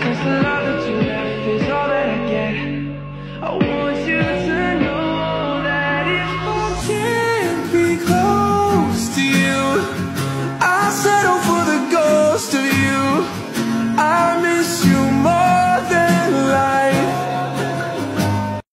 Since the love that you left is all that I get. I want you